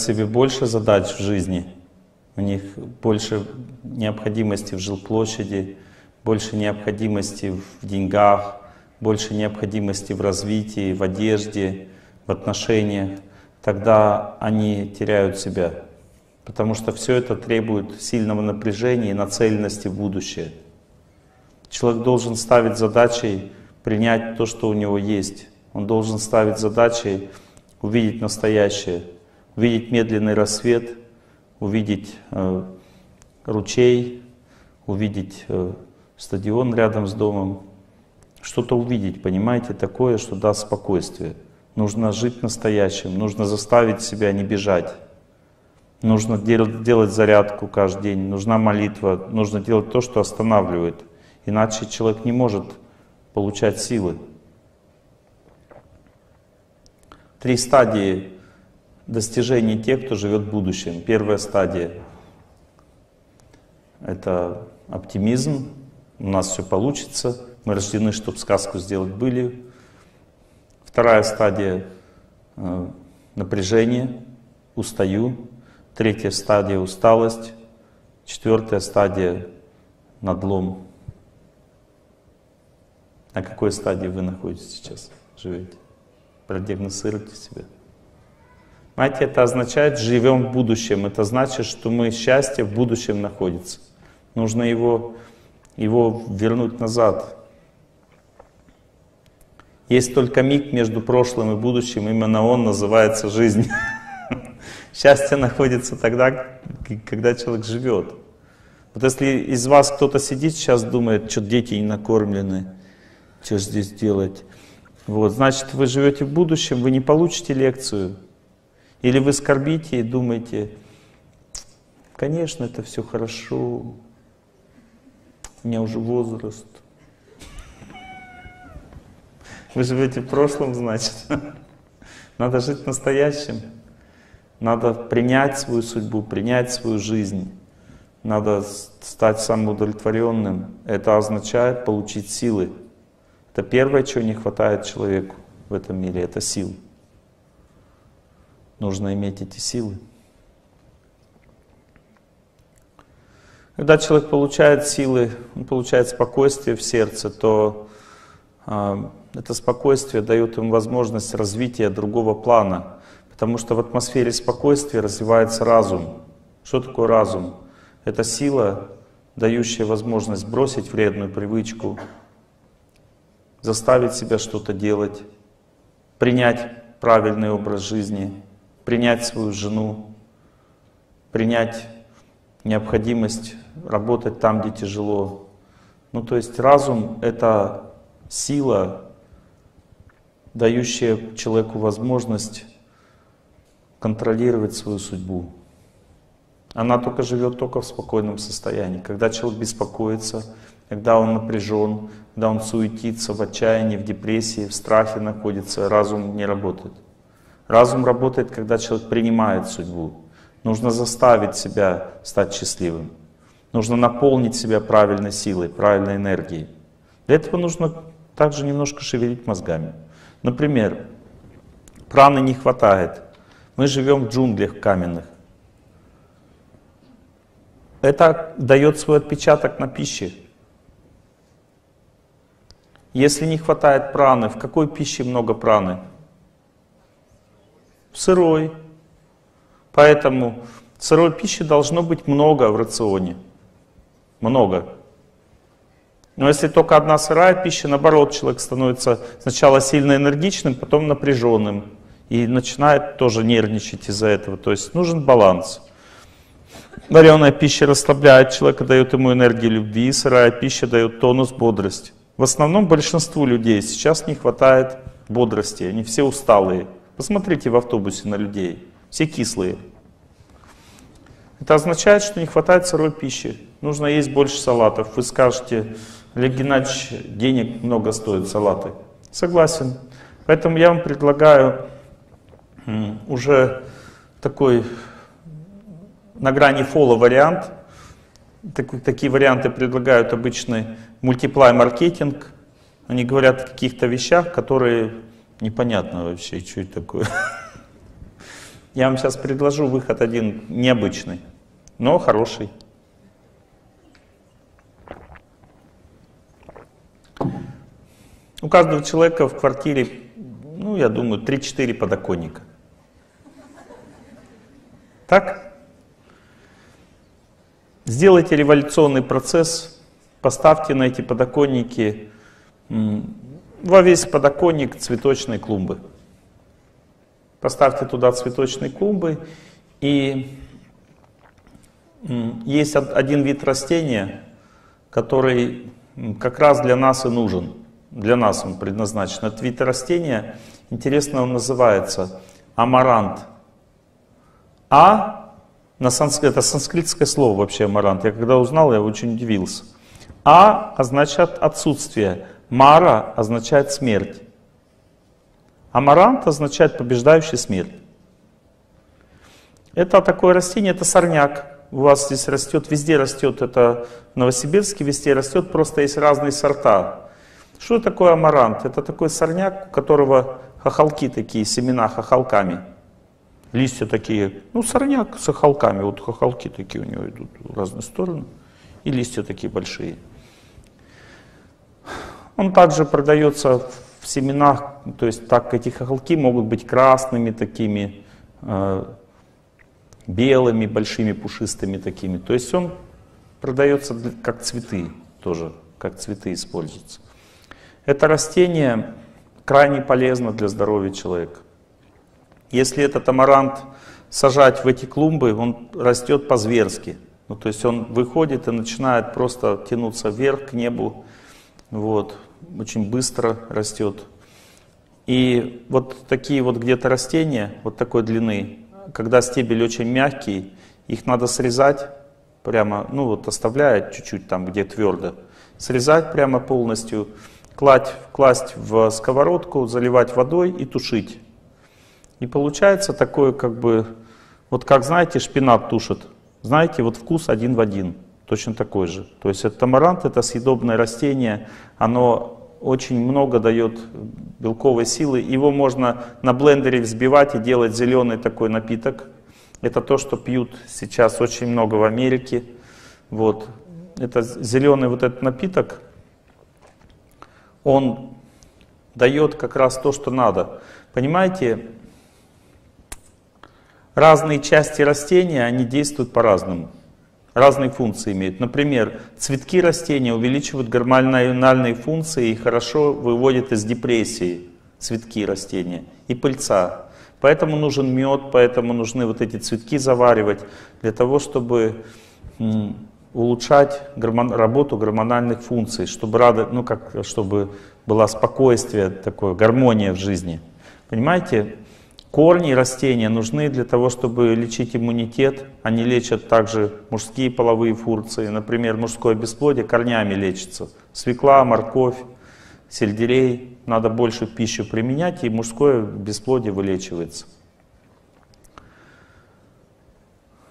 себе больше задач в жизни, у них больше необходимости в жилплощади, больше необходимости в деньгах, больше необходимости в развитии, в одежде, в отношениях, тогда они теряют себя. Потому что все это требует сильного напряжения и нацеленности в будущее. Человек должен ставить задачей принять то, что у него есть. Он должен ставить задачей увидеть настоящее, увидеть медленный рассвет, увидеть э, ручей, увидеть э, стадион рядом с домом, что-то увидеть, понимаете, такое, что даст спокойствие. Нужно жить настоящим, нужно заставить себя не бежать. Нужно делать, делать зарядку каждый день, нужна молитва, нужно делать то, что останавливает. Иначе человек не может получать силы. Три стадии достижений тех, кто живет в будущем. Первая стадия — это оптимизм, у нас все получится, мы рождены, чтобы сказку сделать были. Вторая стадия э, — напряжение, устаю. Третья стадия — усталость. Четвертая стадия — надлом. На какой стадии вы находитесь сейчас, живете? Продиагностируйте себя. Знаете, это означает, живем в будущем. Это значит, что мы счастье в будущем находится. Нужно его, его вернуть назад. Есть только миг между прошлым и будущим, именно он называется жизнь. Счастье находится тогда, когда человек живет. Вот если из вас кто-то сидит сейчас, думает, что дети не накормлены, что здесь делать, вот, значит, вы живете в будущем, вы не получите лекцию. Или вы скорбите и думаете, конечно, это все хорошо, у меня уже возраст, вы живете в прошлом, значит. Надо жить настоящим. Надо принять свою судьбу, принять свою жизнь. Надо стать самоудовлетворенным. Это означает получить силы. Это первое, чего не хватает человеку в этом мире, это сил. Нужно иметь эти силы. Когда человек получает силы, он получает спокойствие в сердце, то а, это спокойствие дает им возможность развития другого плана, потому что в атмосфере спокойствия развивается разум. Что такое разум? Это сила, дающая возможность бросить вредную привычку, заставить себя что-то делать, принять правильный образ жизни, принять свою жену, принять необходимость работать там, где тяжело. Ну, то есть разум — это сила, дающая человеку возможность контролировать свою судьбу. Она только живет только в спокойном состоянии. Когда человек беспокоится, когда он напряжен, когда он суетится в отчаянии, в депрессии, в страхе находится, разум не работает. Разум работает, когда человек принимает судьбу. Нужно заставить себя стать счастливым. Нужно наполнить себя правильной силой, правильной энергией. Для этого нужно также немножко шевелить мозгами. Например, праны не хватает. Мы живем в джунглях каменных. Это дает свой отпечаток на пище. Если не хватает праны, в какой пище много праны? Сырой. Поэтому сырой пищи должно быть много в рационе. Много. Но если только одна сырая пища, наоборот, человек становится сначала сильно энергичным, потом напряженным. И начинает тоже нервничать из-за этого. То есть нужен баланс. Вареная пища расслабляет человека, дает ему энергию любви, сырая пища дает тонус, бодрость. В основном большинству людей сейчас не хватает бодрости, они все усталые. Посмотрите в автобусе на людей, все кислые. Это означает, что не хватает сырой пищи. Нужно есть больше салатов. Вы скажете, Олег Геннадьевич, денег много стоят салаты. Согласен. Поэтому я вам предлагаю уже такой на грани фола вариант. Так, такие варианты предлагают обычный мультиплай маркетинг. Они говорят о каких-то вещах, которые непонятно вообще, что это такое. Я вам сейчас предложу выход один необычный, но хороший. У каждого человека в квартире, ну, я думаю, 3-4 подоконника. Так? Сделайте революционный процесс, поставьте на эти подоконники, во весь подоконник цветочной клумбы. Поставьте туда цветочные клумбы, и есть один вид растения, который как раз для нас и нужен. Для нас он предназначен. Этот вид растения, интересно, он называется амарант. А, на санскрит, это санскритское слово вообще амарант. Я когда узнал, я очень удивился. А означает отсутствие. Мара означает смерть. Амарант означает побеждающий смерть. Это такое растение, это сорняк. У вас здесь растет, везде растет, это в Новосибирске везде растет, просто есть разные сорта. Что такое амарант? Это такой сорняк, у которого хохолки такие, семена хохолками. Листья такие, ну сорняк с хохолками, вот хохолки такие у него идут в разные стороны. И листья такие большие. Он также продается в семенах, то есть так эти хохолки могут быть красными такими, э, белыми, большими, пушистыми такими. То есть он продается как цветы тоже, как цветы используются. Это растение крайне полезно для здоровья человека. Если этот амарант сажать в эти клумбы, он растет по-зверски. Ну, то есть он выходит и начинает просто тянуться вверх к небу. Вот очень быстро растет. И вот такие вот где-то растения, вот такой длины, когда стебель очень мягкий, их надо срезать прямо, ну вот оставляя чуть-чуть там, где твердо, срезать прямо полностью, класть, класть в сковородку, заливать водой и тушить. И получается такое как бы, вот как знаете, шпинат тушит. Знаете, вот вкус один в один точно такой же. То есть это тамарант, это съедобное растение, оно очень много дает белковой силы. Его можно на блендере взбивать и делать зеленый такой напиток. Это то, что пьют сейчас очень много в Америке. Вот. Это зеленый вот этот напиток, он дает как раз то, что надо. Понимаете, разные части растения, они действуют по-разному разные функции имеют. Например, цветки растения увеличивают гормональные функции и хорошо выводят из депрессии цветки растения и пыльца. Поэтому нужен мед, поэтому нужны вот эти цветки заваривать, для того, чтобы улучшать гормон, работу гормональных функций, чтобы, рада, ну как, чтобы было спокойствие, такое, гармония в жизни. Понимаете, Корни растения нужны для того, чтобы лечить иммунитет. Они лечат также мужские половые функции. Например, мужское бесплодие корнями лечится. Свекла, морковь, сельдерей. Надо больше пищу применять, и мужское бесплодие вылечивается.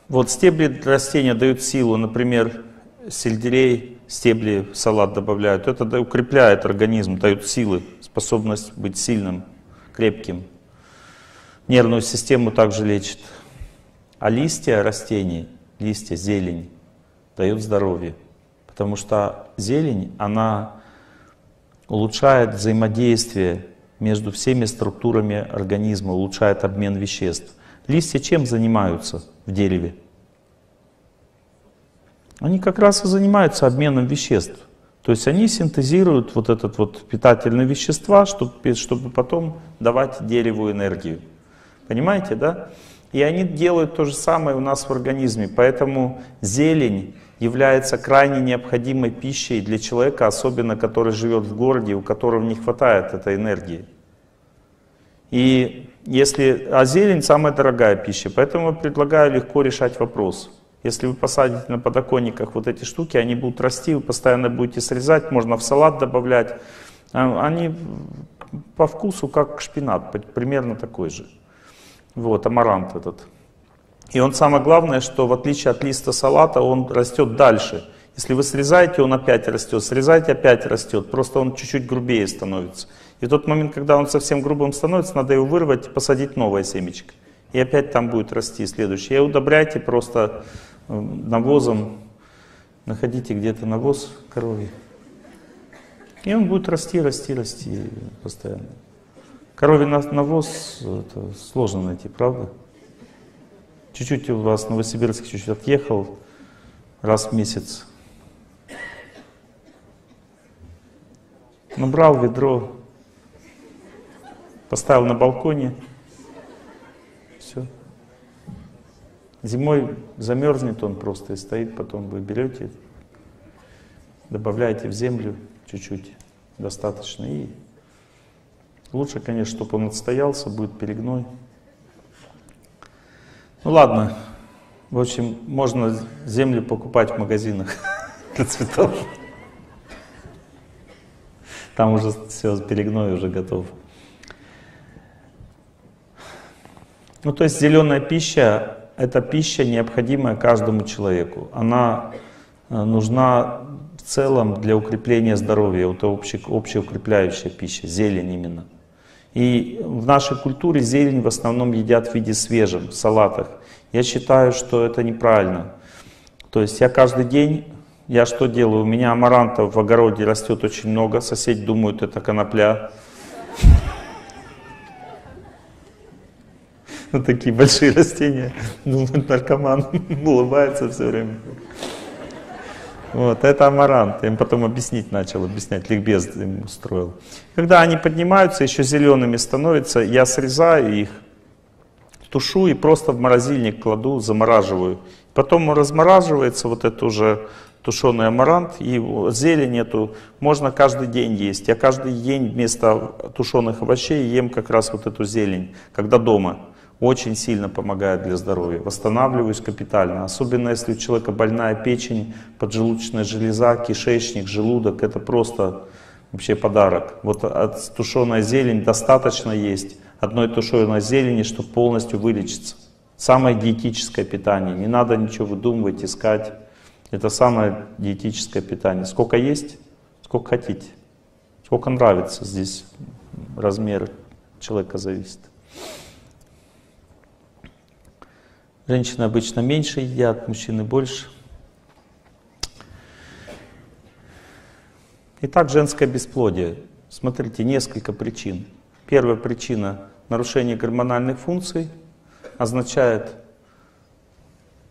Вот стебли растения дают силу. Например, сельдерей, стебли в салат добавляют. Это укрепляет организм, дает силы, способность быть сильным, крепким. Нервную систему также лечит. А листья растений, листья, зелень, дают здоровье. Потому что зелень, она улучшает взаимодействие между всеми структурами организма, улучшает обмен веществ. Листья чем занимаются в дереве? Они как раз и занимаются обменом веществ. То есть они синтезируют вот этот вот питательные вещества, чтобы, чтобы потом давать дереву энергию. Понимаете, да? И они делают то же самое у нас в организме. Поэтому зелень является крайне необходимой пищей для человека, особенно который живет в городе, у которого не хватает этой энергии. И если, а зелень самая дорогая пища, поэтому предлагаю легко решать вопрос. Если вы посадите на подоконниках вот эти штуки, они будут расти, вы постоянно будете срезать, можно в салат добавлять. А, они по вкусу как шпинат, примерно такой же. Вот, амарант этот. И он самое главное, что в отличие от листа салата, он растет дальше. Если вы срезаете, он опять растет, срезаете, опять растет. Просто он чуть-чуть грубее становится. И в тот момент, когда он совсем грубым становится, надо его вырвать и посадить новое семечко. И опять там будет расти следующее. И удобряйте просто э, навозом, находите где-то навоз коровий. И он будет расти, расти, расти постоянно. Коровий навоз это сложно найти, правда? Чуть-чуть у вас Новосибирск чуть-чуть отъехал, раз в месяц. Набрал ведро, поставил на балконе, все. Зимой замерзнет он просто и стоит, потом вы берете, добавляете в землю чуть-чуть, достаточно. И лучше, конечно, чтобы он отстоялся, будет перегной. Ну ладно, в общем, можно землю покупать в магазинах для цветов. Там уже все, перегной уже готов. Ну, то есть зеленая пища — это пища, необходимая каждому человеку. Она э, нужна в целом для укрепления здоровья. Это общеукрепляющая пища, зелень именно. И в нашей культуре зелень в основном едят в виде свежем, в салатах. Я считаю, что это неправильно. То есть я каждый день, я что делаю? У меня амарантов в огороде растет очень много, соседи думают, это конопля. Ну, такие большие растения. Думают, наркоман улыбается все время. Вот, это амарант. Я им потом объяснить начал, объяснять, ликбез им устроил. Когда они поднимаются, еще зелеными становятся, я срезаю их, тушу и просто в морозильник кладу, замораживаю. Потом размораживается вот это уже тушеный амарант, и зелень эту можно каждый день есть. Я каждый день вместо тушеных овощей ем как раз вот эту зелень, когда дома очень сильно помогает для здоровья. Восстанавливаюсь капитально. Особенно если у человека больная печень, поджелудочная железа, кишечник, желудок. Это просто вообще подарок. Вот от тушеная зелень достаточно есть. Одной тушеной зелени, чтобы полностью вылечиться. Самое диетическое питание. Не надо ничего выдумывать, искать. Это самое диетическое питание. Сколько есть, сколько хотите. Сколько нравится здесь размер человека зависит. Женщины обычно меньше едят, мужчины больше. Итак, женское бесплодие. Смотрите, несколько причин. Первая причина – нарушение гормональных функций. Означает,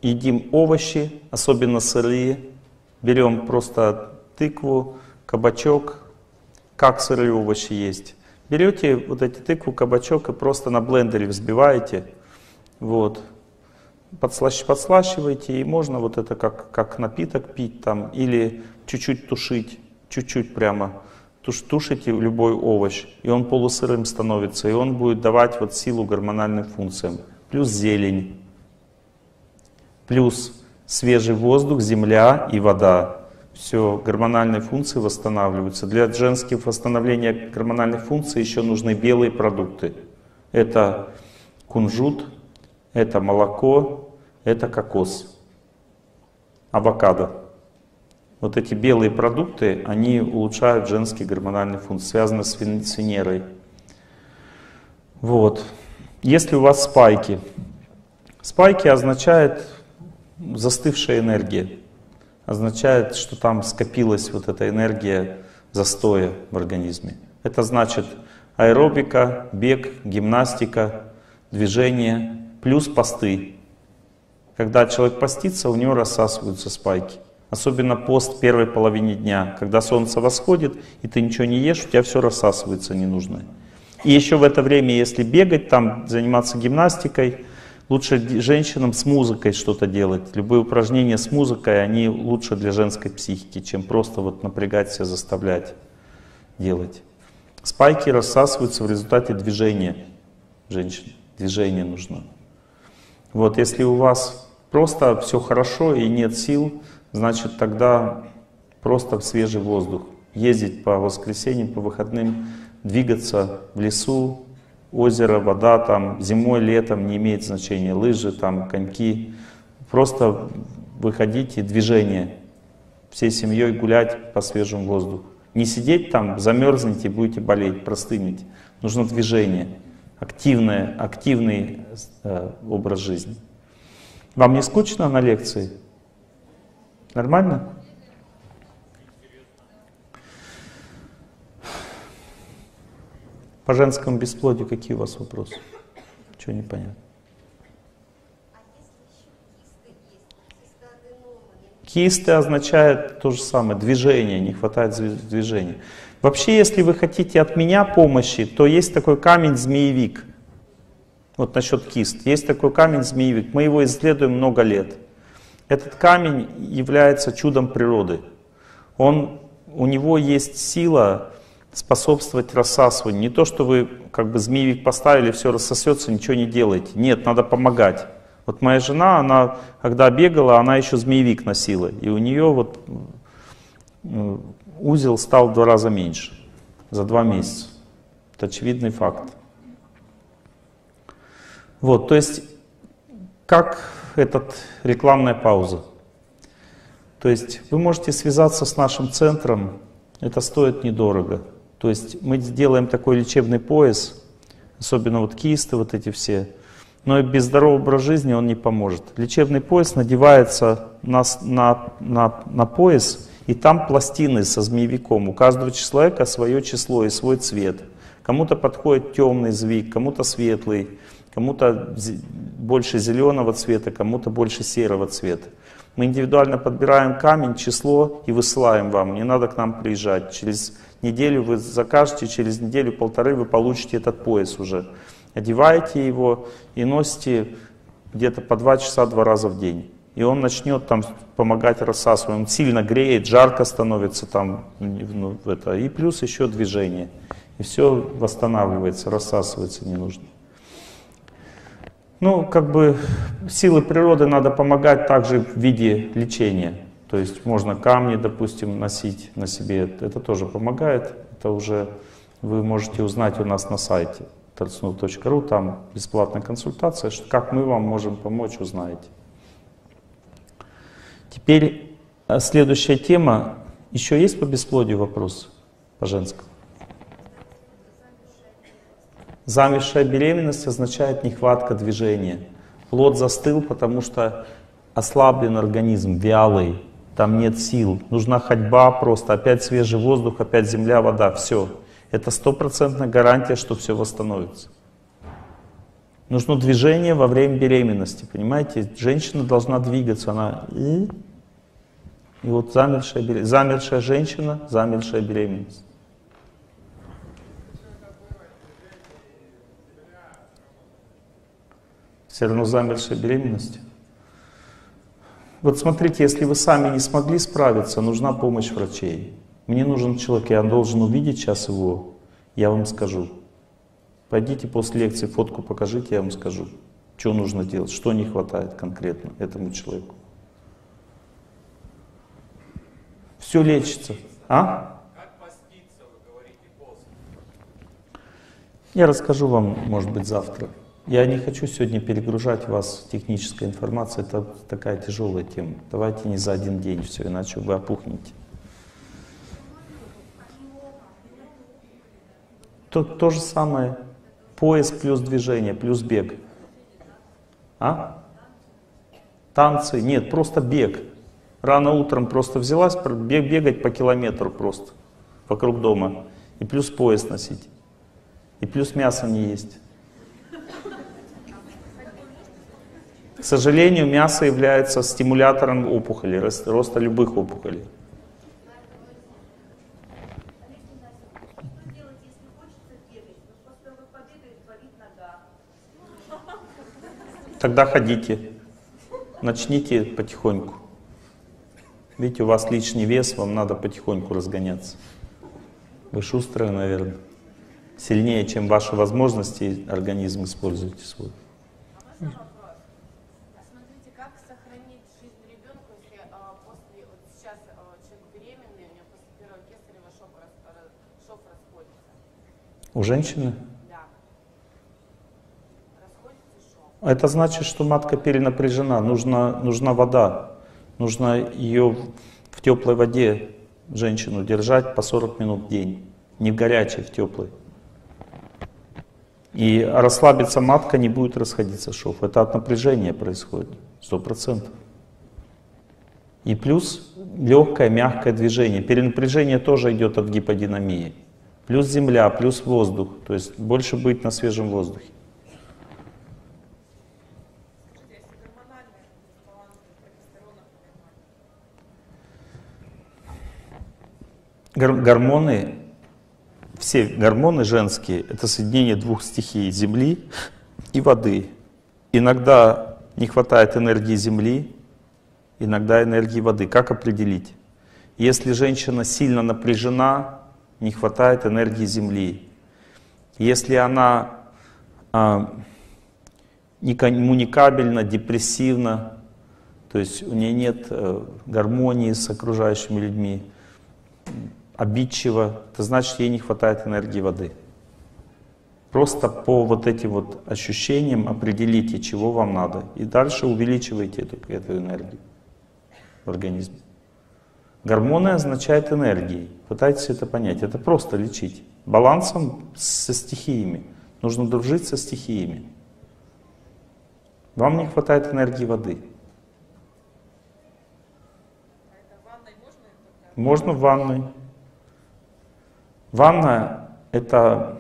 едим овощи, особенно сырые. Берем просто тыкву, кабачок. Как сырые овощи есть? Берете вот эти тыкву, кабачок и просто на блендере взбиваете. Вот подслащ, подслащиваете, и можно вот это как, как напиток пить там, или чуть-чуть тушить, чуть-чуть прямо туш, тушите любой овощ, и он полусырым становится, и он будет давать вот силу гормональным функциям. Плюс зелень, плюс свежий воздух, земля и вода. Все, гормональные функции восстанавливаются. Для женских восстановления гормональных функций еще нужны белые продукты. Это кунжут, это молоко, это кокос, авокадо. Вот эти белые продукты, они улучшают женские гормональные функции, связаны с Венерой. Вот. Если у вас спайки, спайки означает застывшая энергия, означает, что там скопилась вот эта энергия застоя в организме. Это значит аэробика, бег, гимнастика, движение, плюс посты. Когда человек постится, у него рассасываются спайки. Особенно пост первой половине дня. Когда солнце восходит, и ты ничего не ешь, у тебя все рассасывается ненужное. И еще в это время, если бегать, там, заниматься гимнастикой, лучше женщинам с музыкой что-то делать. Любые упражнения с музыкой, они лучше для женской психики, чем просто вот напрягать себя, заставлять делать. Спайки рассасываются в результате движения женщин. Движение нужно. Вот если у вас просто все хорошо и нет сил, значит тогда просто в свежий воздух. Ездить по воскресеньям, по выходным, двигаться в лесу, озеро, вода там, зимой, летом, не имеет значения, лыжи, там, коньки. Просто выходите, движение. Всей семьей гулять по свежему воздуху. Не сидеть там, замерзнете, будете болеть, простынете. Нужно движение. Активный, активный э, образ жизни. Вам не скучно на лекции? Нормально? По женскому бесплодию какие у вас вопросы? Чего непонятно? Кисты означает то же самое, движение, не хватает движения. Вообще, если вы хотите от меня помощи, то есть такой камень змеевик. Вот насчет кист. Есть такой камень змеевик. Мы его исследуем много лет. Этот камень является чудом природы. Он, у него есть сила способствовать рассасыванию. Не то, что вы как бы змеевик поставили, все рассосется, ничего не делаете. Нет, надо помогать. Вот моя жена, она, когда бегала, она еще змеевик носила. И у нее вот узел стал в два раза меньше за два месяца. Это очевидный факт. Вот, то есть, как этот рекламная пауза. То есть, вы можете связаться с нашим центром, это стоит недорого. То есть, мы сделаем такой лечебный пояс, особенно вот кисты, вот эти все, но и без здорового образа жизни он не поможет. Лечебный пояс надевается на, на, на, на пояс, и там пластины со змеевиком. У каждого человека свое число и свой цвет. Кому-то подходит темный звик, кому-то светлый, кому-то больше зеленого цвета, кому-то больше серого цвета. Мы индивидуально подбираем камень, число и высылаем вам. Не надо к нам приезжать. Через неделю вы закажете, через неделю-полторы вы получите этот пояс уже одеваете его и носите где-то по два часа два раза в день. И он начнет там помогать рассасывать. Он сильно греет, жарко становится там. Ну, это. И плюс еще движение. И все восстанавливается, рассасывается не нужно. Ну, как бы силы природы надо помогать также в виде лечения. То есть можно камни, допустим, носить на себе. Это тоже помогает. Это уже вы можете узнать у нас на сайте торцнув.ру, там бесплатная консультация, как мы вам можем помочь, узнаете. Теперь э, следующая тема. Еще есть по бесплодию вопрос по женскому? Замершая беременность означает нехватка движения. Плод застыл, потому что ослаблен организм, вялый, там нет сил. Нужна ходьба просто, опять свежий воздух, опять земля, вода, все это стопроцентная гарантия, что все восстановится. Нужно движение во время беременности, понимаете? Женщина должна двигаться, она и, и вот замершая, беременность. замершая женщина, замершая беременность. Все равно замершая беременность. Вот смотрите, если вы сами не смогли справиться, нужна помощь врачей. Мне нужен человек, я должен увидеть сейчас его, я вам скажу. Пойдите после лекции фотку покажите, я вам скажу, что нужно делать, что не хватает конкретно этому человеку. Все лечится. А? Я расскажу вам, может быть, завтра. Я не хочу сегодня перегружать вас технической информацией, это такая тяжелая тема. Давайте не за один день все, иначе вы опухнете. То, то же самое. Пояс плюс движение, плюс бег. А? Танцы? Нет, просто бег. Рано утром просто взялась, бег, бегать по километру просто вокруг дома. И плюс пояс носить. И плюс мясо не есть. К сожалению, мясо является стимулятором опухолей, роста любых опухолей. Тогда ходите, начните потихоньку. Видите, у вас лишний вес, вам надо потихоньку разгоняться. Вы шустрые, наверное. Сильнее, чем ваши возможности, организм используете свой. У женщины? Это значит, что матка перенапряжена, нужна, нужна вода. Нужно ее в теплой воде, женщину, держать по 40 минут в день. Не в горячей, в теплой. И расслабится матка, не будет расходиться шов. Это от напряжения происходит, сто процентов. И плюс легкое, мягкое движение. Перенапряжение тоже идет от гиподинамии. Плюс земля, плюс воздух. То есть больше быть на свежем воздухе. Гормоны, все гормоны женские, это соединение двух стихий, земли и воды. Иногда не хватает энергии земли, иногда энергии воды. Как определить? Если женщина сильно напряжена, не хватает энергии Земли. Если она а, некоммуникабельна, депрессивна, то есть у нее нет э, гармонии с окружающими людьми, обидчива, это значит, ей не хватает энергии воды. Просто по вот этим вот ощущениям определите, чего вам надо. И дальше увеличивайте эту, эту энергию в организме. Гормоны означают энергией. Пытайтесь это понять. Это просто лечить. Балансом со стихиями. Нужно дружить со стихиями. Вам не хватает энергии воды. Можно в ванной. Ванна это,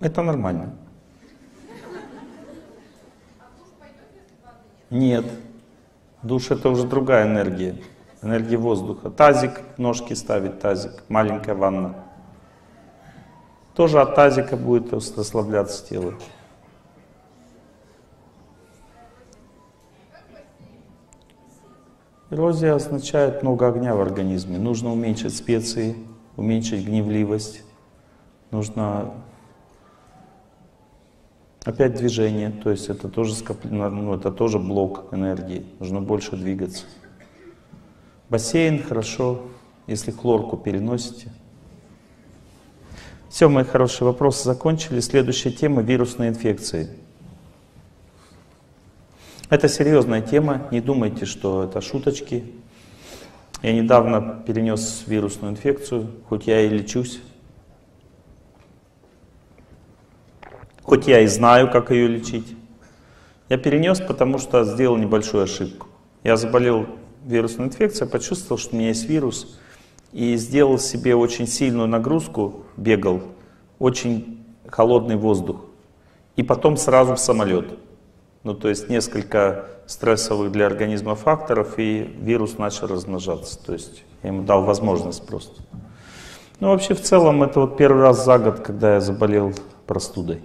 это нормально. Нет. Душ это уже другая энергия. Энергия воздуха. Тазик, ножки ставить тазик, маленькая ванна. Тоже от тазика будет расслабляться тело. Эрозия означает много огня в организме. Нужно уменьшить специи, уменьшить гневливость. Нужно Опять движение, то есть это тоже, скоплено, ну, это тоже блок энергии, нужно больше двигаться. Бассейн хорошо, если хлорку переносите. Все, мои хорошие вопросы закончили. Следующая тема – вирусные инфекции. Это серьезная тема, не думайте, что это шуточки. Я недавно перенес вирусную инфекцию, хоть я и лечусь. хоть я и знаю, как ее лечить. Я перенес, потому что сделал небольшую ошибку. Я заболел вирусной инфекцией, почувствовал, что у меня есть вирус, и сделал себе очень сильную нагрузку, бегал, очень холодный воздух, и потом сразу в самолет. Ну, то есть несколько стрессовых для организма факторов, и вирус начал размножаться. То есть я ему дал возможность просто. Ну, вообще, в целом, это вот первый раз за год, когда я заболел простудой.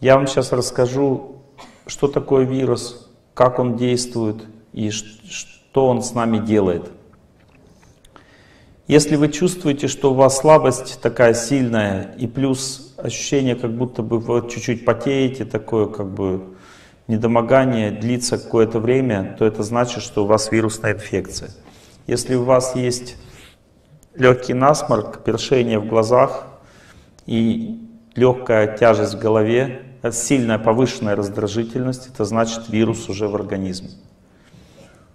Я вам сейчас расскажу, что такое вирус, как он действует и что он с нами делает. Если вы чувствуете, что у вас слабость такая сильная, и плюс ощущение, как будто бы вы чуть-чуть потеете, такое как бы недомогание длится какое-то время, то это значит, что у вас вирусная инфекция. Если у вас есть легкий насморк, першение в глазах и легкая тяжесть в голове, сильная повышенная раздражительность, это значит вирус уже в организме.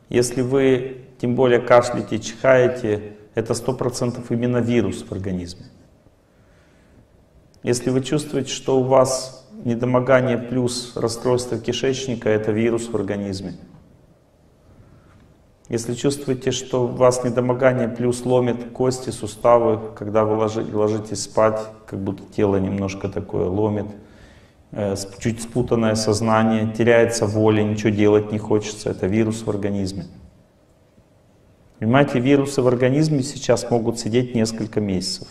Если вы тем более кашляете, чихаете, это 100% именно вирус в организме. Если вы чувствуете, что у вас недомогание плюс расстройство кишечника, это вирус в организме. Если чувствуете, что у вас недомогание плюс ломит кости, суставы, когда вы ложитесь спать, как будто тело немножко такое ломит, Э, чуть спутанное сознание, теряется воля, ничего делать не хочется. Это вирус в организме. Понимаете, вирусы в организме сейчас могут сидеть несколько месяцев.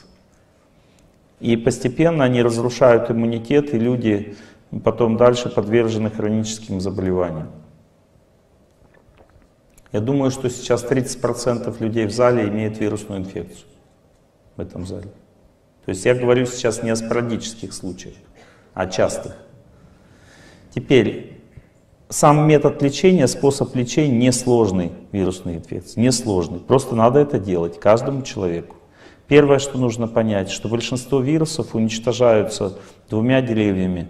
И постепенно они разрушают иммунитет, и люди потом дальше подвержены хроническим заболеваниям. Я думаю, что сейчас 30% людей в зале имеют вирусную инфекцию в этом зале. То есть я говорю сейчас не о спорадических случаях а частых. Теперь, сам метод лечения, способ лечения несложный вирусной инфекции, несложный. Просто надо это делать каждому человеку. Первое, что нужно понять, что большинство вирусов уничтожаются двумя деревьями.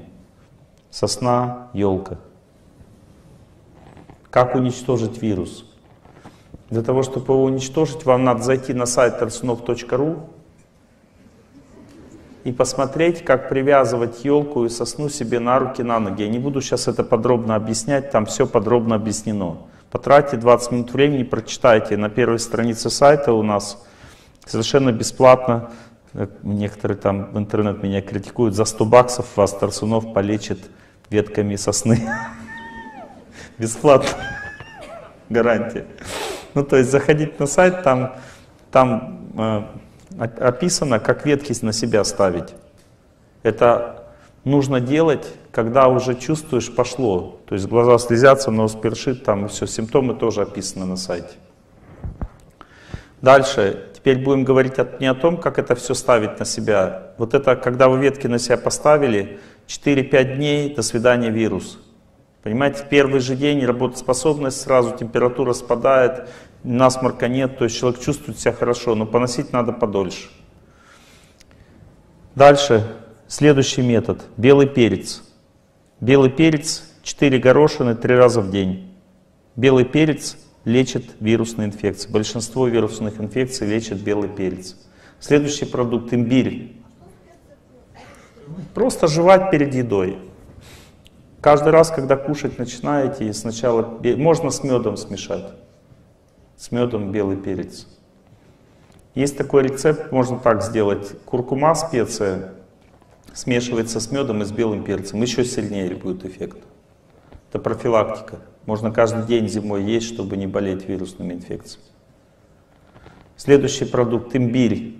Сосна, елка. Как уничтожить вирус? Для того, чтобы его уничтожить, вам надо зайти на сайт торсунов.ру и посмотреть, как привязывать елку и сосну себе на руки, на ноги. Я не буду сейчас это подробно объяснять, там все подробно объяснено. Потратьте 20 минут времени, прочитайте. На первой странице сайта у нас совершенно бесплатно, некоторые там в интернет меня критикуют, за 100 баксов вас Тарсунов полечит ветками сосны. Бесплатно. Гарантия. Ну, то есть заходить на сайт, там, там э, описано, как ветки на себя ставить. Это нужно делать, когда уже чувствуешь, пошло. То есть глаза слезятся, нос першит, там все, симптомы тоже описаны на сайте. Дальше, теперь будем говорить не о том, как это все ставить на себя. Вот это, когда вы ветки на себя поставили, 4-5 дней, до свидания, вирус. Понимаете, в первый же день работоспособность сразу, температура спадает, насморка нет, то есть человек чувствует себя хорошо, но поносить надо подольше. Дальше, следующий метод, белый перец. Белый перец, 4 горошины 3 раза в день. Белый перец лечит вирусные инфекции. Большинство вирусных инфекций лечит белый перец. Следующий продукт, имбирь. Просто жевать перед едой. Каждый раз, когда кушать начинаете, сначала можно с медом смешать с медом белый перец. Есть такой рецепт, можно так сделать. Куркума, специя, смешивается с медом и с белым перцем. Еще сильнее будет эффект. Это профилактика. Можно каждый день зимой есть, чтобы не болеть вирусными инфекциями. Следующий продукт – имбирь.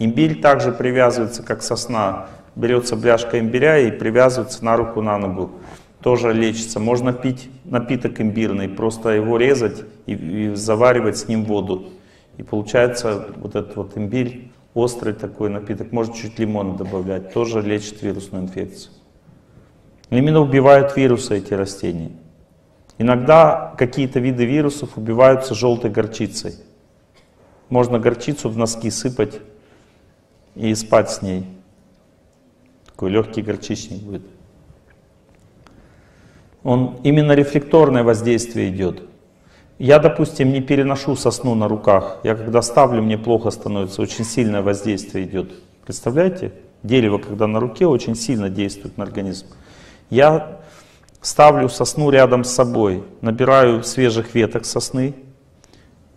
Имбирь также привязывается, как сосна. Берется бляшка имбиря и привязывается на руку, на ногу тоже лечится. Можно пить напиток имбирный, просто его резать и, и заваривать с ним воду. И получается вот этот вот имбирь, острый такой напиток, можно чуть лимона добавлять, тоже лечит вирусную инфекцию. Именно убивают вирусы эти растения. Иногда какие-то виды вирусов убиваются желтой горчицей. Можно горчицу в носки сыпать и спать с ней. Такой легкий горчичник будет он именно рефлекторное воздействие идет. Я, допустим, не переношу сосну на руках. Я когда ставлю, мне плохо становится, очень сильное воздействие идет. Представляете? Дерево, когда на руке, очень сильно действует на организм. Я ставлю сосну рядом с собой, набираю свежих веток сосны,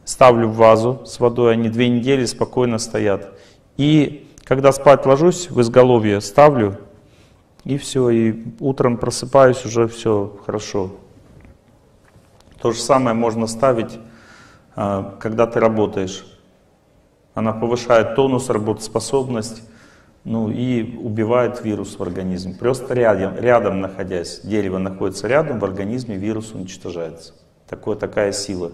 ставлю в вазу с водой, они две недели спокойно стоят. И когда спать ложусь, в изголовье ставлю и все, и утром просыпаюсь, уже все хорошо. То же самое можно ставить, а, когда ты работаешь. Она повышает тонус, работоспособность, ну и убивает вирус в организме. Просто рядом, рядом находясь, дерево находится рядом, в организме вирус уничтожается. Такое, такая сила.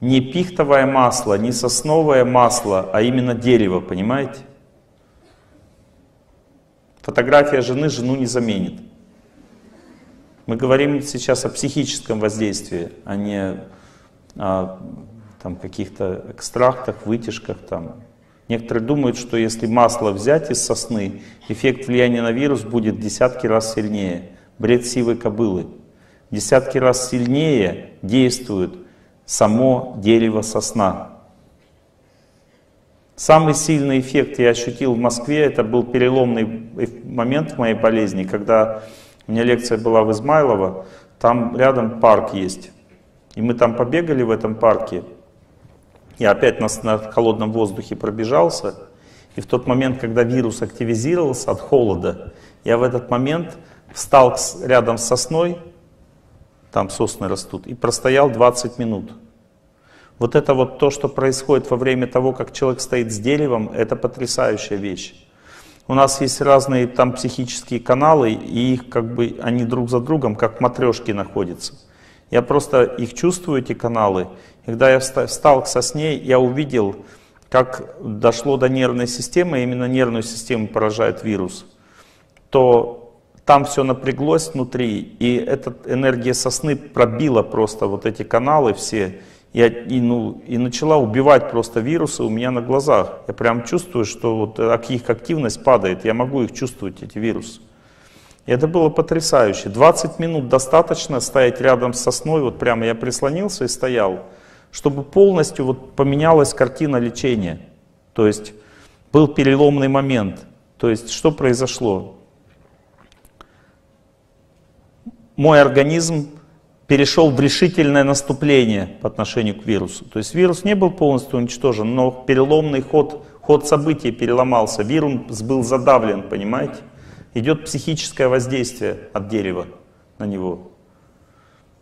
Не пихтовое масло, не сосновое масло, а именно дерево, понимаете? Фотография жены жену не заменит. Мы говорим сейчас о психическом воздействии, а не о там, каких-то экстрактах, вытяжках. Там. Некоторые думают, что если масло взять из сосны, эффект влияния на вирус будет десятки раз сильнее. Бред сивой кобылы. Десятки раз сильнее действует само дерево сосна. Самый сильный эффект я ощутил в Москве, это был переломный момент в моей болезни, когда у меня лекция была в Измайлово, там рядом парк есть. И мы там побегали в этом парке. Я опять на, на холодном воздухе пробежался. И в тот момент, когда вирус активизировался от холода, я в этот момент встал рядом с сосной, там сосны растут, и простоял 20 минут. Вот это вот то, что происходит во время того, как человек стоит с деревом, это потрясающая вещь. У нас есть разные там психические каналы, и их как бы они друг за другом, как матрешки находятся. Я просто их чувствую, эти каналы. И когда я встал к сосне, я увидел, как дошло до нервной системы, именно нервную систему поражает вирус, то там все напряглось внутри, и эта энергия сосны пробила просто вот эти каналы все, я, и, ну, и начала убивать просто вирусы у меня на глазах. Я прям чувствую, что вот их активность падает, я могу их чувствовать, эти вирусы. И это было потрясающе. 20 минут достаточно стоять рядом с сосной, вот прямо я прислонился и стоял, чтобы полностью вот поменялась картина лечения. То есть был переломный момент. То есть что произошло? Мой организм перешел в решительное наступление по отношению к вирусу. То есть вирус не был полностью уничтожен, но переломный ход, ход событий переломался. Вирус был задавлен, понимаете? Идет психическое воздействие от дерева на него.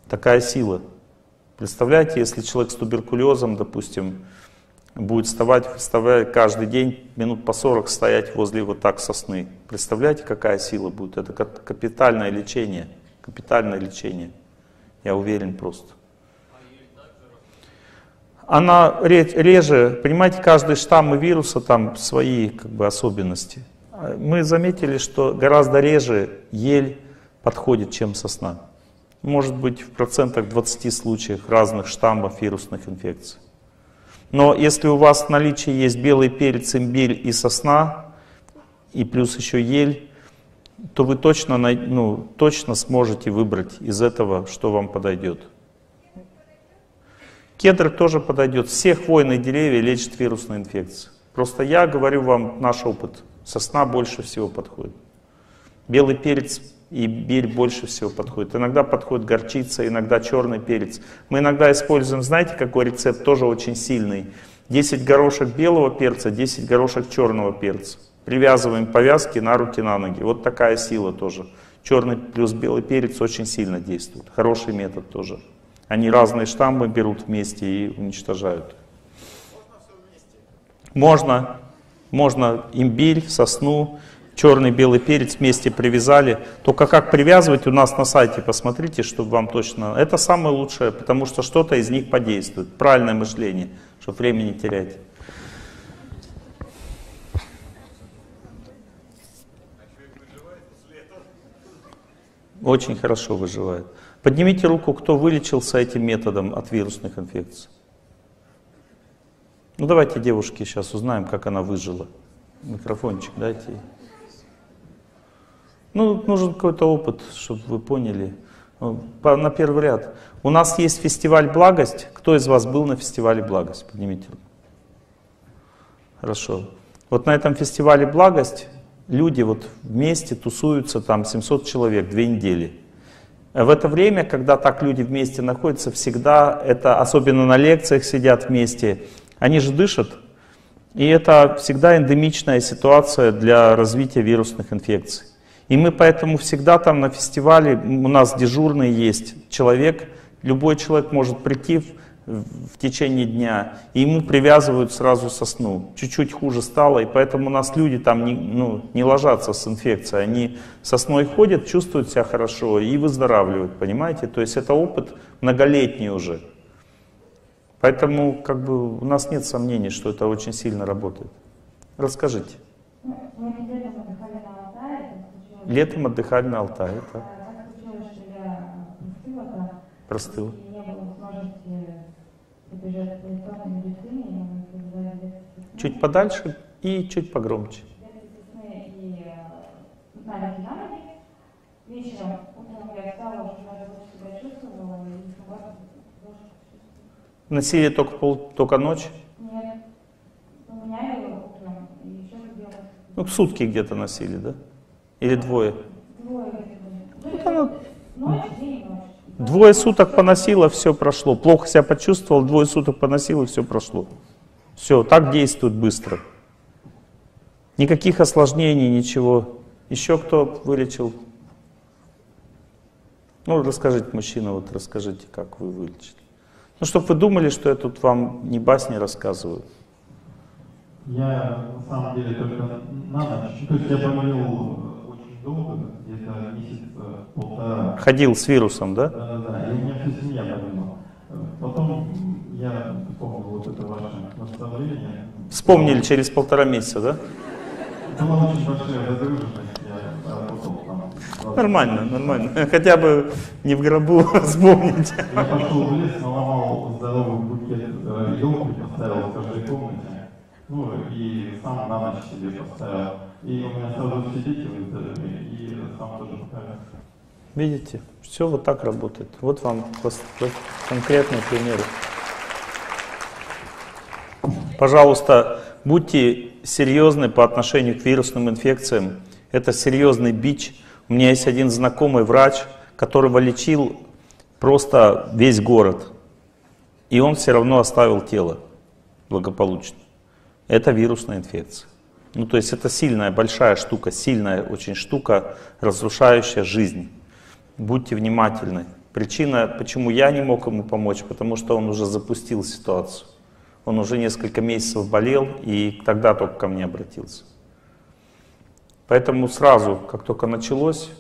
Такая сила. Представляете, если человек с туберкулезом, допустим, будет вставать, вставать каждый день, минут по 40 стоять возле вот так сосны. Представляете, какая сила будет? Это капитальное лечение. Капитальное лечение. Я уверен просто. Она реже, понимаете, каждый штамм и вируса там свои как бы особенности. Мы заметили, что гораздо реже ель подходит, чем сосна. Может быть в процентах 20 случаях разных штаммов вирусных инфекций. Но если у вас в наличии есть белый перец, имбирь и сосна, и плюс еще ель, то вы точно, ну, точно сможете выбрать из этого, что вам подойдет. Кедр тоже подойдет. Все хвойные деревья лечат вирусные инфекции. Просто я говорю вам наш опыт. Сосна больше всего подходит. Белый перец и бирь больше всего подходит. Иногда подходит горчица, иногда черный перец. Мы иногда используем, знаете, какой рецепт, тоже очень сильный. 10 горошек белого перца, 10 горошек черного перца. Привязываем повязки на руки, на ноги. Вот такая сила тоже. Черный плюс белый перец очень сильно действует. Хороший метод тоже. Они разные штаммы берут вместе и уничтожают. Можно, можно имбирь, сосну, черный белый перец вместе привязали. Только как привязывать у нас на сайте, посмотрите, чтобы вам точно... Это самое лучшее, потому что что-то из них подействует. Правильное мышление, чтобы времени терять. Очень хорошо выживает. Поднимите руку, кто вылечился этим методом от вирусных инфекций. Ну давайте девушке сейчас узнаем, как она выжила. Микрофончик дайте. Ну, нужен какой-то опыт, чтобы вы поняли. Ну, на первый ряд. У нас есть фестиваль «Благость». Кто из вас был на фестивале «Благость»? Поднимите. Хорошо. Вот на этом фестивале «Благость» люди вот вместе тусуются, там 700 человек, две недели. В это время, когда так люди вместе находятся, всегда это, особенно на лекциях сидят вместе, они же дышат, и это всегда эндемичная ситуация для развития вирусных инфекций. И мы поэтому всегда там на фестивале, у нас дежурный есть человек, любой человек может прийти в, в течение дня, и ему привязывают сразу сосну. Чуть-чуть хуже стало, и поэтому у нас люди там не, ну, не ложатся с инфекцией, они сосной ходят, чувствуют себя хорошо и выздоравливают, понимаете? То есть это опыт многолетний уже. Поэтому как бы у нас нет сомнений, что это очень сильно работает. Расскажите. Летом отдыхали на Алтае. Так. Простыл. Чуть подальше и чуть погромче. Вечером, утром я встала, уже себя чувствовала и Носили только, пол, только ночь? Нет. У меня утром и еще Ну, сутки где-то носили, да? Или двое? Вот она двое суток поносила, все прошло. Плохо себя почувствовал, двое суток поносила, все прошло. Все, так действует быстро. Никаких осложнений, ничего. Еще кто вылечил? Ну, расскажите, мужчина, вот расскажите, как вы вылечили. Ну, чтобы вы думали, что я тут вам не басни рассказываю. Я, на самом деле, только на ночь. То есть я болел долго, где-то месяца полтора. Ходил с вирусом, да? Да, да, да. И у меня вся семья болела. Потом я вспомнил вот это ваше наставление. Вспомнили через полтора месяца, да? Нормально, нормально. Хотя бы не в гробу вспомнить. Я пошел в лес, наломал здоровый букет э, поставил в каждой комнате. Ну и сам на ночь себе поставил. И у меня сразу все дети выздоровели, и сам тоже поправился. Видите, все вот так работает. Вот вам конкретные примеры. Пожалуйста, будьте серьезны по отношению к вирусным инфекциям. Это серьезный бич. У меня есть один знакомый врач, который вылечил просто весь город. И он все равно оставил тело благополучно. Это вирусная инфекция. Ну, то есть это сильная, большая штука, сильная очень штука, разрушающая жизнь. Будьте внимательны. Причина, почему я не мог ему помочь, потому что он уже запустил ситуацию. Он уже несколько месяцев болел и тогда только ко мне обратился. Поэтому сразу, как только началось,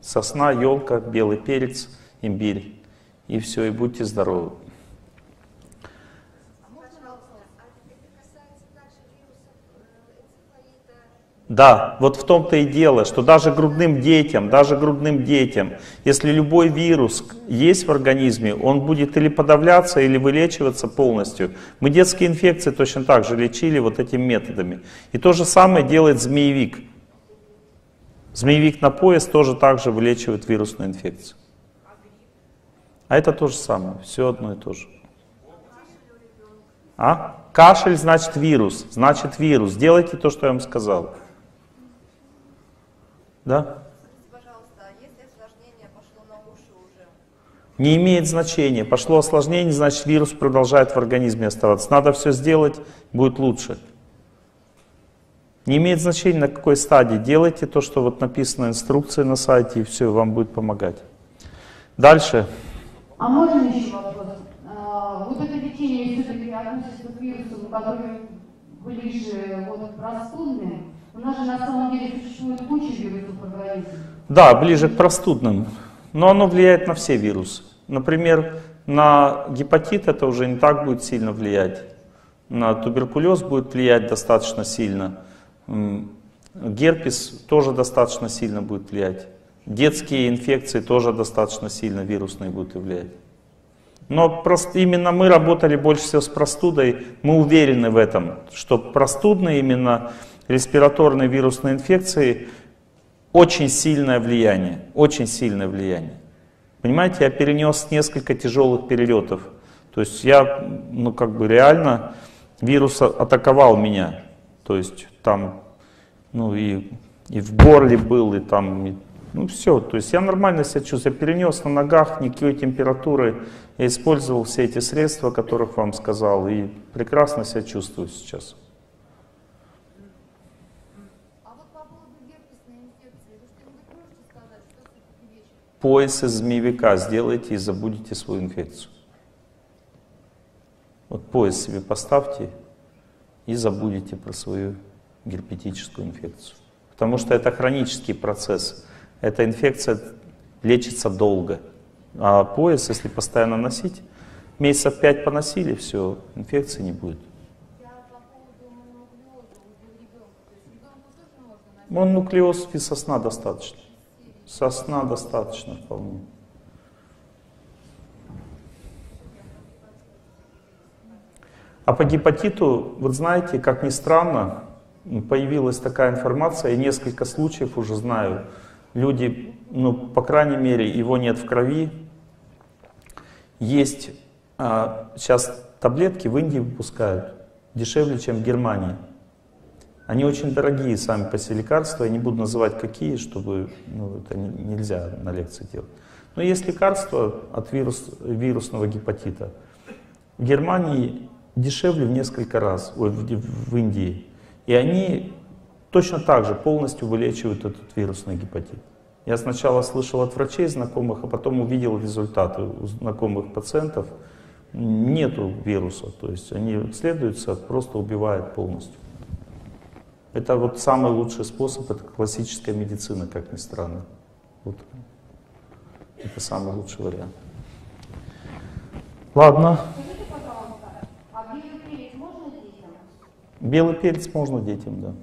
сосна, елка, белый перец, имбирь. И все, и будьте здоровы. Да, вот в том-то и дело, что даже грудным детям, даже грудным детям, если любой вирус есть в организме, он будет или подавляться, или вылечиваться полностью. Мы детские инфекции точно так же лечили вот этими методами. И то же самое делает змеевик. Змеевик на пояс тоже так же вылечивает вирусную инфекцию. А это то же самое, все одно и то же. А? Кашель значит вирус, значит вирус. Делайте то, что я вам сказал. Да? Пожалуйста, а если осложнение пошло на уши уже? Не имеет значения. Пошло осложнение, значит вирус продолжает в организме оставаться. Надо все сделать, будет лучше. Не имеет значения на какой стадии. Делайте то, что вот написано инструкция на сайте, и все, вам будет помогать. Дальше. А можно еще вопрос? А, вот это лечение все-таки относится к вирусу, который ближе вот, к простудным. У нас же на самом деле существует куча вирусов в организме. Да, ближе к простудным. Но оно влияет на все вирусы. Например, на гепатит это уже не так будет сильно влиять. На туберкулез будет влиять достаточно сильно. Герпес тоже достаточно сильно будет влиять. Детские инфекции тоже достаточно сильно вирусные будут влиять. Но просто именно мы работали больше всего с простудой, мы уверены в этом, что простудные именно респираторные вирусные инфекции очень сильное влияние, очень сильное влияние. Понимаете, я перенес несколько тяжелых перелетов. То есть я, ну как бы реально, вирус а- атаковал меня. То есть там, ну и, и в горле был, и там, и- ну все. То есть я нормально себя чувствую. Я перенес на ногах, никакой температуры. Я использовал все эти средства, о которых вам сказал, и прекрасно себя чувствую сейчас. А вот по поводу герпесной инфекции, вы что-нибудь можете сказать, что все-таки лечит? Пояс из змеевика сделайте и забудете свою инфекцию. Вот пояс себе поставьте и забудете про свою герпетическую инфекцию. Потому что это хронический процесс. Эта инфекция лечится долго. А пояс, если постоянно носить, месяцев пять поносили, все, инфекции не будет. Мононуклеоз и сосна достаточно. Сосна достаточно вполне. А по гепатиту, вот знаете, как ни странно, появилась такая информация, я несколько случаев уже знаю. Люди, ну, по крайней мере, его нет в крови. Есть а, сейчас таблетки в Индии выпускают дешевле, чем в Германии. Они очень дорогие сами по себе лекарства, я не буду называть какие, чтобы ну, это не- нельзя на лекции делать. Но есть лекарства от вирус, вирусного гепатита. В Германии дешевле в несколько раз, ой, в, в Индии. И они точно так же полностью вылечивают этот вирусный гепатит. Я сначала слышал от врачей знакомых, а потом увидел результаты у знакомых пациентов. Нету вируса, то есть они исследуются, просто убивают полностью. Это вот самый лучший способ, это классическая медицина, как ни странно. Вот. Это самый лучший вариант. Ладно, Скажите, а белый перец можно детям? белый перец можно детям, да.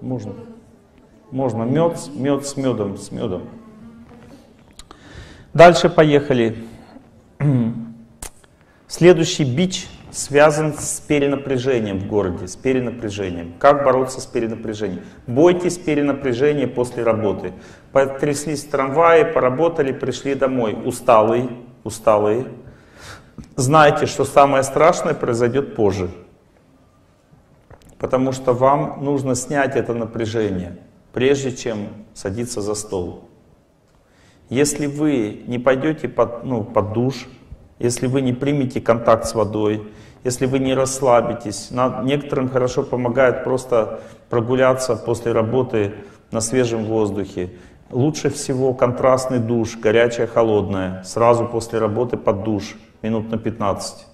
Можно. Можно. Мед, мед с медом, с медом. Дальше поехали. Следующий бич связан с перенапряжением в городе, с перенапряжением. Как бороться с перенапряжением? Бойтесь перенапряжения после работы. Потряслись в трамвае, поработали, пришли домой. Усталые, усталые. Знаете, что самое страшное произойдет позже. Потому что вам нужно снять это напряжение, прежде чем садиться за стол. Если вы не пойдете под, ну, под душ, если вы не примете контакт с водой, если вы не расслабитесь, на, некоторым хорошо помогает просто прогуляться после работы на свежем воздухе. Лучше всего контрастный душ, горячая, холодная, сразу после работы под душ, минут на 15.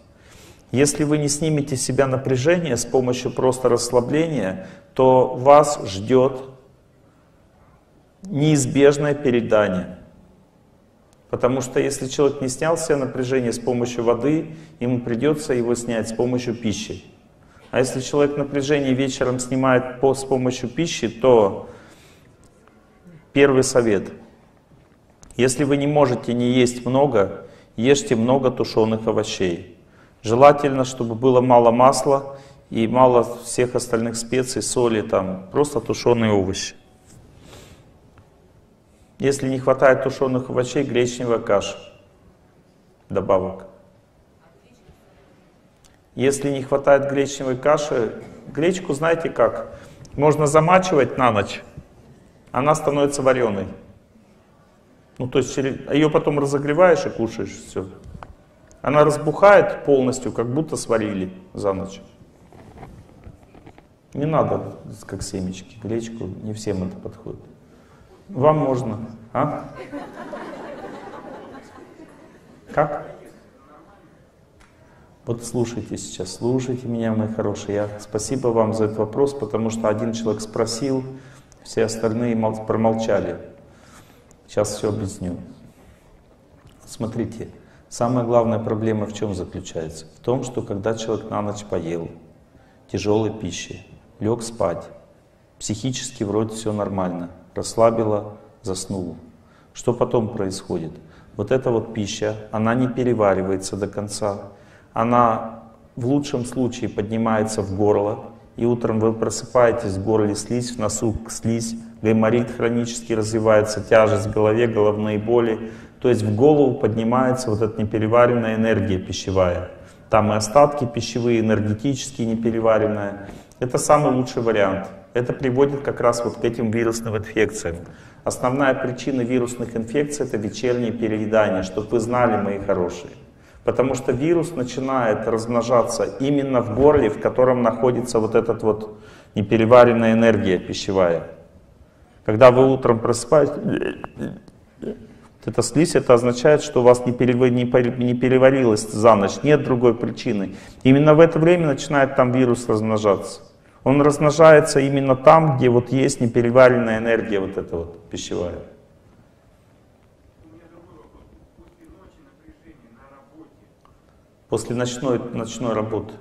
Если вы не снимете с себя напряжение с помощью просто расслабления, то вас ждет неизбежное передание. Потому что если человек не снял себя напряжение с помощью воды, ему придется его снять с помощью пищи. А если человек напряжение вечером снимает по, с помощью пищи, то первый совет. Если вы не можете не есть много, ешьте много тушеных овощей. Желательно, чтобы было мало масла и мало всех остальных специй, соли, там, просто тушеные овощи. Если не хватает тушеных овощей, гречневая каша. Добавок. Если не хватает гречневой каши, гречку знаете как? Можно замачивать на ночь, она становится вареной. Ну, то есть ее потом разогреваешь и кушаешь, все. Она разбухает полностью, как будто сварили за ночь. Не надо, как семечки, гречку, не всем это подходит. Вам можно. А? Как? Вот слушайте сейчас, слушайте меня, мои хорошие. Я спасибо вам за этот вопрос, потому что один человек спросил, все остальные промолчали. Сейчас все объясню. Смотрите, самая главная проблема в чем заключается? В том, что когда человек на ночь поел тяжелой пищи, лег спать, психически вроде все нормально, расслабило, заснул. Что потом происходит? Вот эта вот пища, она не переваривается до конца, она в лучшем случае поднимается в горло, и утром вы просыпаетесь, в горле слизь, в носу слизь, гайморит хронически развивается, тяжесть в голове, головные боли. То есть в голову поднимается вот эта непереваренная энергия пищевая. Там и остатки пищевые, энергетические непереваренная. Это самый лучший вариант. Это приводит как раз вот к этим вирусным инфекциям. Основная причина вирусных инфекций это вечернее переедание, чтобы вы знали, мои хорошие. Потому что вирус начинает размножаться именно в горле, в котором находится вот эта вот непереваренная энергия пищевая. Когда вы утром просыпаетесь, это слизь, это означает, что у вас не, переварилось за ночь, нет другой причины. Именно в это время начинает там вирус размножаться. Он размножается именно там, где вот есть непереваренная энергия вот эта вот пищевая. После ночной, ночной работы.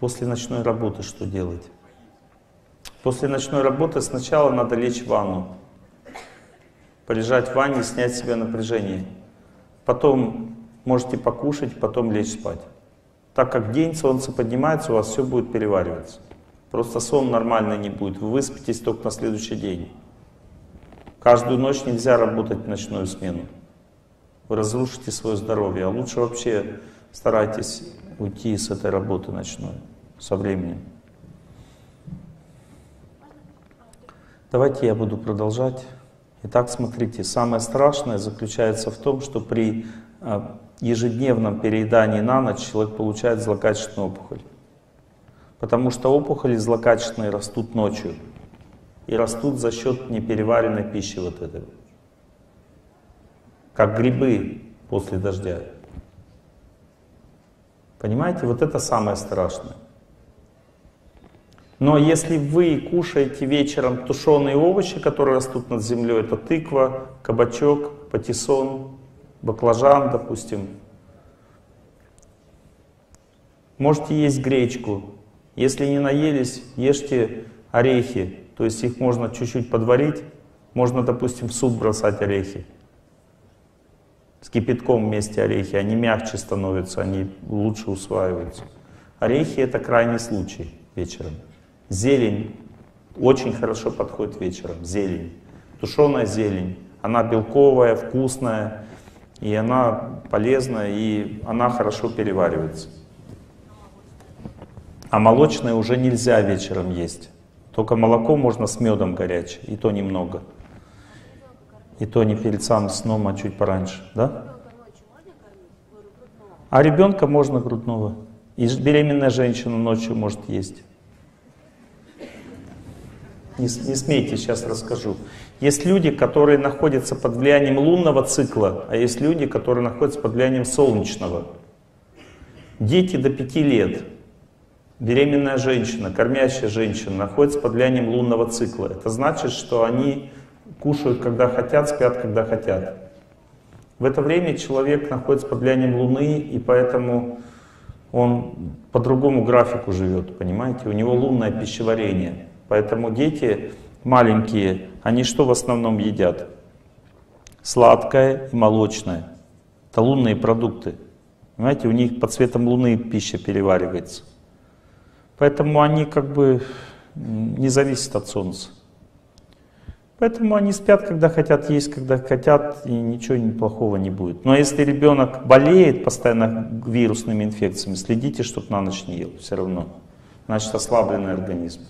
После ночной работы что делать? После ночной работы сначала надо лечь в ванну. Полежать в ванне, снять с себя напряжение. Потом можете покушать, потом лечь спать. Так как день солнце поднимается, у вас все будет перевариваться. Просто сон нормальный не будет. Вы выспитесь только на следующий день. Каждую ночь нельзя работать в ночную смену вы разрушите свое здоровье. А лучше вообще старайтесь уйти с этой работы ночной со временем. Давайте я буду продолжать. Итак, смотрите, самое страшное заключается в том, что при а, ежедневном переедании на ночь человек получает злокачественную опухоль. Потому что опухоли злокачественные растут ночью. И растут за счет непереваренной пищи вот этой как грибы после дождя. Понимаете, вот это самое страшное. Но если вы кушаете вечером тушеные овощи, которые растут над землей, это тыква, кабачок, патиссон, баклажан, допустим. Можете есть гречку. Если не наелись, ешьте орехи. То есть их можно чуть-чуть подварить. Можно, допустим, в суп бросать орехи с кипятком вместе орехи, они мягче становятся, они лучше усваиваются. Орехи это крайний случай вечером. Зелень очень хорошо подходит вечером, зелень. Тушеная зелень, она белковая, вкусная, и она полезная, и она хорошо переваривается. А молочное уже нельзя вечером есть. Только молоко можно с медом горячее, и то немного. И то не перед самым сном, а чуть пораньше. Да? А ребенка можно грудного. И беременная женщина ночью может есть. Не, не смейте, сейчас расскажу. Есть люди, которые находятся под влиянием лунного цикла, а есть люди, которые находятся под влиянием солнечного. Дети до 5 лет, беременная женщина, кормящая женщина находится под влиянием лунного цикла. Это значит, что они кушают, когда хотят, спят, когда хотят. В это время человек находится под влиянием Луны, и поэтому он по другому графику живет, понимаете? У него лунное пищеварение. Поэтому дети маленькие, они что в основном едят? Сладкое и молочное. Это лунные продукты. Понимаете, у них под цветом луны пища переваривается. Поэтому они как бы не зависят от солнца. Поэтому они спят, когда хотят есть, когда хотят, и ничего плохого не будет. Но если ребенок болеет постоянно вирусными инфекциями, следите, чтобы на ночь не ел, все равно. Значит, ослабленный организм.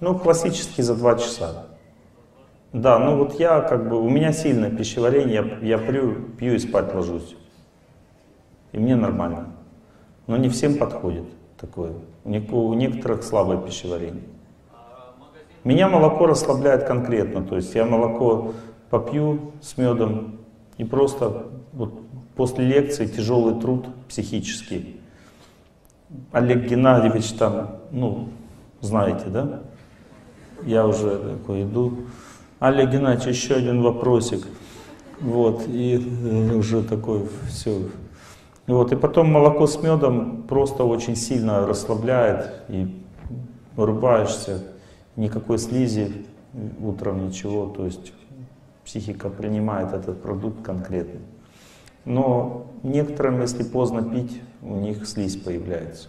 Ну, классически за два часа. Да, ну вот я как бы, у меня сильное пищеварение, я, я пью, пью и спать ложусь. И мне нормально. Но не всем подходит такое. У некоторых слабое пищеварение. Меня молоко расслабляет конкретно, то есть я молоко попью с медом и просто вот после лекции тяжелый труд психический. Олег Геннадьевич там, ну, знаете, да? Я уже такой иду. Олег Геннадьевич, еще один вопросик. Вот, и э, уже такой, все, вот, и потом молоко с медом просто очень сильно расслабляет, и вырубаешься, никакой слизи утром, ничего, то есть психика принимает этот продукт конкретно. Но некоторым, если поздно пить, у них слизь появляется.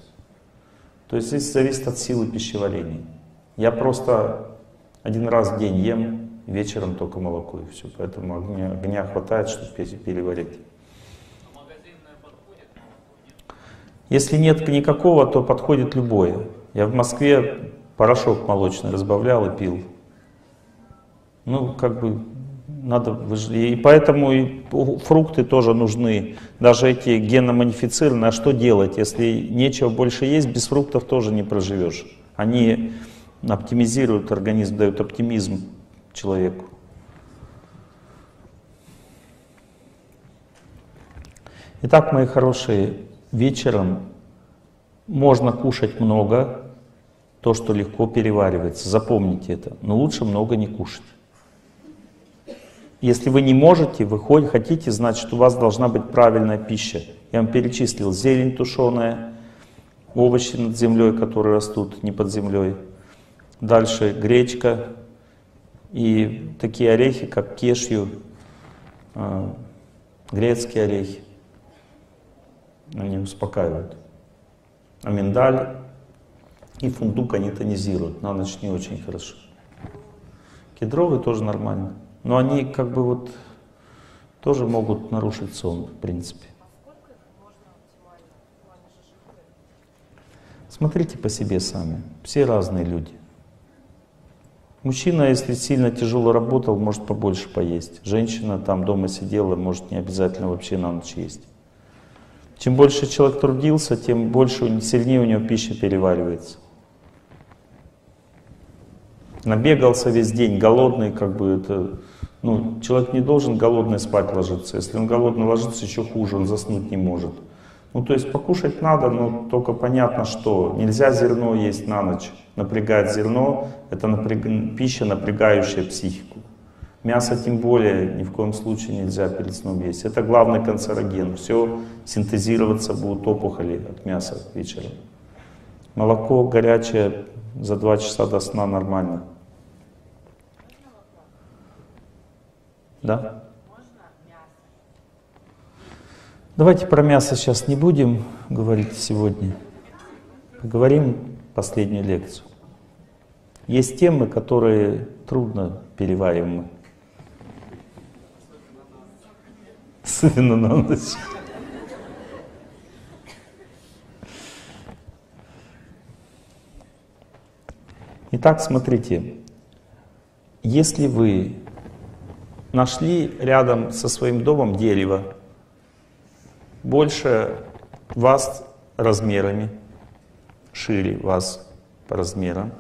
То есть здесь зависит от силы пищеварения. Я просто один раз в день ем, вечером только молоко и все. Поэтому огня, огня хватает, чтобы переварить. Если нет никакого, то подходит любое. Я в Москве порошок молочный разбавлял и пил. Ну, как бы надо... И поэтому и фрукты тоже нужны. Даже эти геномодифицированные. А что делать, если нечего больше есть, без фруктов тоже не проживешь. Они оптимизируют организм, дают оптимизм человеку. Итак, мои хорошие, вечером можно кушать много, то, что легко переваривается. Запомните это. Но лучше много не кушать. Если вы не можете, вы хотите, значит у вас должна быть правильная пища. Я вам перечислил зелень тушеная, овощи над землей, которые растут не под землей. Дальше гречка и такие орехи, как кешью, а, грецкие орехи. Они успокаивают. А миндаль и фундук они тонизируют. На ночь не очень хорошо. Кедровые тоже нормально. Но они как бы вот тоже могут нарушить сон, в принципе. Смотрите по себе сами. Все разные люди. Мужчина, если сильно тяжело работал, может побольше поесть. Женщина там дома сидела, может не обязательно вообще на ночь есть. Чем больше человек трудился, тем больше, сильнее у него пища переваривается. Набегался весь день, голодный, как бы это... Ну, человек не должен голодный спать ложиться. Если он голодный ложится, еще хуже, он заснуть не может. Ну, то есть покушать надо, но только понятно, что нельзя зерно есть на ночь. Напрягать зерно – это напряг... пища, напрягающая психику. Мясо тем более ни в коем случае нельзя перед сном есть. Это главный канцероген. Все синтезироваться будут опухоли от мяса вечером. Молоко горячее за два часа до сна нормально. Да? Давайте про мясо сейчас не будем говорить сегодня. Поговорим последнюю лекцию. Есть темы, которые трудно переваримы. Особенно на ночь. Итак, смотрите, если вы нашли рядом со своим домом дерево, больше вас размерами, шире вас по размерам,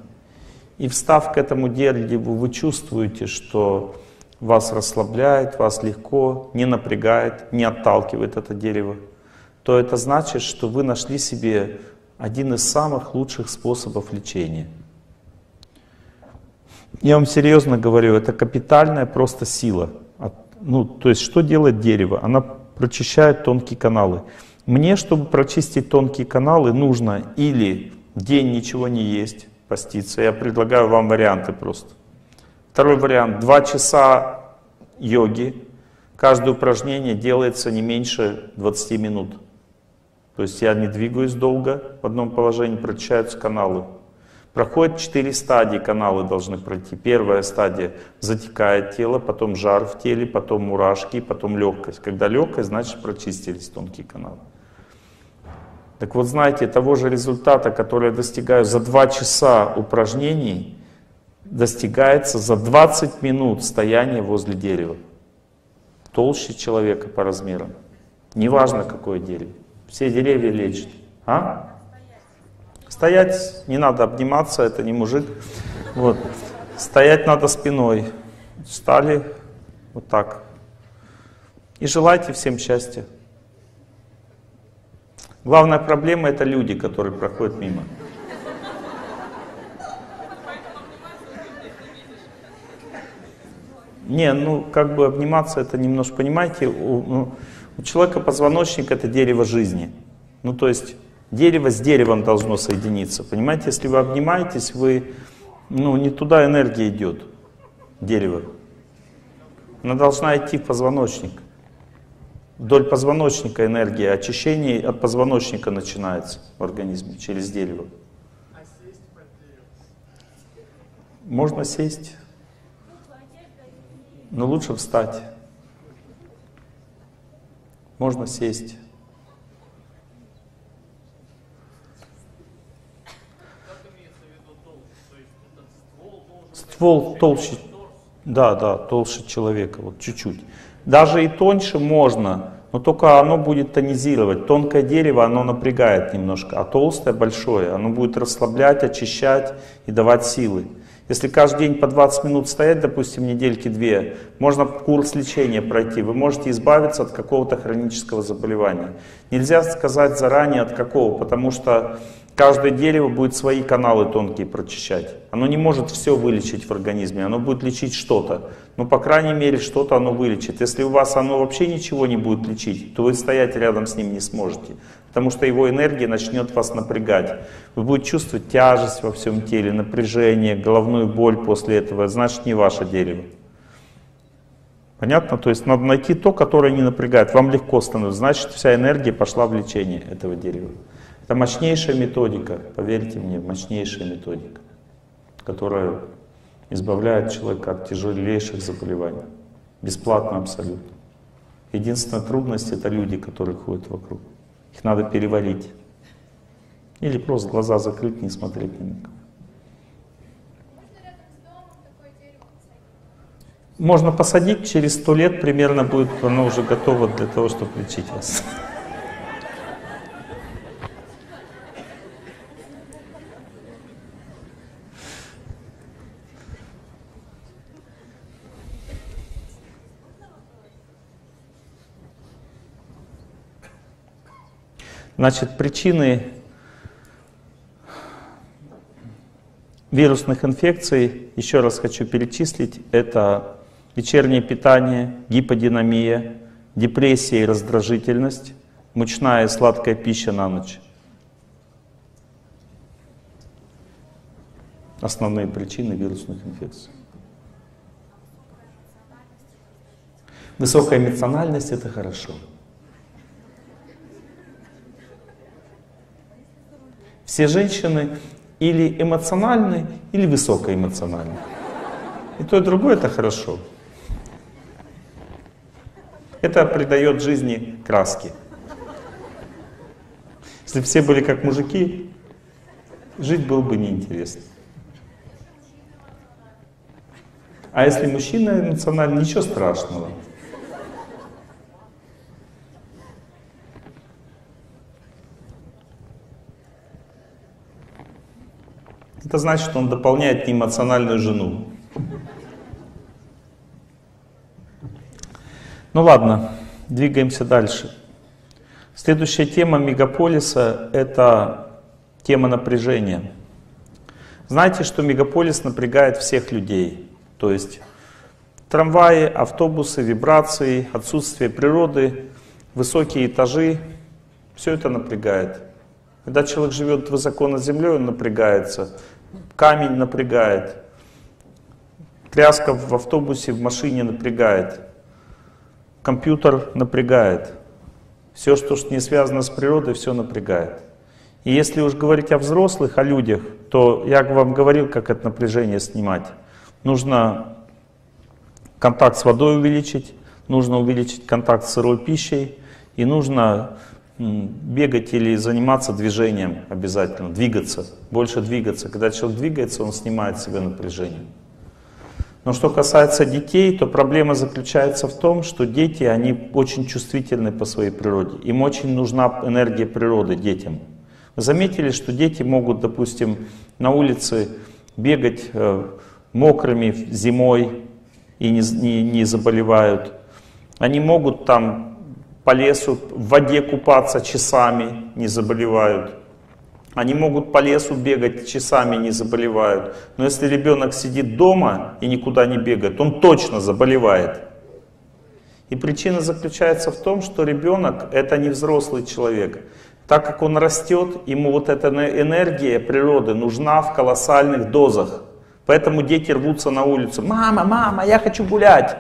и встав к этому дереву, вы чувствуете, что вас расслабляет, вас легко, не напрягает, не отталкивает это дерево, то это значит, что вы нашли себе один из самых лучших способов лечения. Я вам серьезно говорю, это капитальная просто сила. Ну, то есть, что делает дерево? Она прочищает тонкие каналы. Мне, чтобы прочистить тонкие каналы, нужно или день ничего не есть, поститься. Я предлагаю вам варианты просто. Второй вариант. Два часа йоги. Каждое упражнение делается не меньше 20 минут. То есть я не двигаюсь долго в одном положении, прочищаются каналы. Проходит четыре стадии, каналы должны пройти. Первая стадия — затекает тело, потом жар в теле, потом мурашки, потом легкость. Когда легкость, значит прочистились тонкие каналы. Так вот, знаете, того же результата, который я достигаю за 2 часа упражнений, достигается за 20 минут стояния возле дерева. Толще человека по размерам. Неважно, какое дерево. Все деревья лечат. А? Стоять не надо обниматься, это не мужик. Вот. Стоять надо спиной. Встали вот так. И желайте всем счастья. Главная проблема это люди, которые проходят мимо. Не, ну как бы обниматься это немножко, понимаете, у, ну, у человека позвоночник это дерево жизни. Ну то есть дерево с деревом должно соединиться. Понимаете, если вы обнимаетесь, вы, ну не туда энергия идет, дерево. Она должна идти в позвоночник. Вдоль позвоночника энергия, очищение от позвоночника начинается в организме через дерево. Можно сесть, но лучше встать. Можно сесть. Ствол толще, да, да, толще человека, вот чуть-чуть. Даже и тоньше можно, но только оно будет тонизировать. Тонкое дерево, оно напрягает немножко, а толстое, большое, оно будет расслаблять, очищать и давать силы. Если каждый день по 20 минут стоять, допустим, недельки две, можно курс лечения пройти, вы можете избавиться от какого-то хронического заболевания. Нельзя сказать заранее от какого, потому что Каждое дерево будет свои каналы тонкие прочищать. Оно не может все вылечить в организме, оно будет лечить что-то. Но, по крайней мере, что-то оно вылечит. Если у вас оно вообще ничего не будет лечить, то вы стоять рядом с ним не сможете. Потому что его энергия начнет вас напрягать. Вы будете чувствовать тяжесть во всем теле, напряжение, головную боль после этого. Значит, не ваше дерево. Понятно? То есть надо найти то, которое не напрягает. Вам легко становится. Значит, вся энергия пошла в лечение этого дерева. Это мощнейшая методика, поверьте мне, мощнейшая методика, которая избавляет человека от тяжелейших заболеваний. Бесплатно абсолютно. Единственная трудность — это люди, которые ходят вокруг. Их надо переварить. Или просто глаза закрыть, не смотреть на никого. Можно посадить, через сто лет примерно будет оно уже готово для того, чтобы лечить вас. Значит, причины вирусных инфекций, еще раз хочу перечислить, это вечернее питание, гиподинамия, депрессия и раздражительность, мучная и сладкая пища на ночь. Основные причины вирусных инфекций. Высокая эмоциональность — это хорошо. Все женщины или эмоциональны, или высокоэмоциональны. И то, и другое это хорошо. Это придает жизни краски. Если все были как мужики, жить было бы неинтересно. А если мужчина эмоциональный, ничего страшного. Это значит, что он дополняет неэмоциональную жену. Ну ладно, двигаемся дальше. Следующая тема мегаполиса — это тема напряжения. Знаете, что мегаполис напрягает всех людей. То есть трамваи, автобусы, вибрации, отсутствие природы, высокие этажи — все это напрягает. Когда человек живет высоко над землей, он напрягается. Камень напрягает. Тряска в автобусе, в машине напрягает. Компьютер напрягает. Все, что не связано с природой, все напрягает. И если уж говорить о взрослых, о людях, то я вам говорил, как это напряжение снимать. Нужно контакт с водой увеличить, нужно увеличить контакт с сырой пищей, и нужно бегать или заниматься движением обязательно, двигаться, больше двигаться. Когда человек двигается, он снимает с себя напряжение. Но что касается детей, то проблема заключается в том, что дети, они очень чувствительны по своей природе. Им очень нужна энергия природы детям. Вы заметили, что дети могут, допустим, на улице бегать э, мокрыми зимой и не, не, не заболевают. Они могут там по лесу в воде купаться часами, не заболевают. Они могут по лесу бегать часами, не заболевают. Но если ребенок сидит дома и никуда не бегает, он точно заболевает. И причина заключается в том, что ребенок это не взрослый человек. Так как он растет, ему вот эта энергия природы нужна в колоссальных дозах. Поэтому дети рвутся на улицу. Мама, мама, я хочу гулять.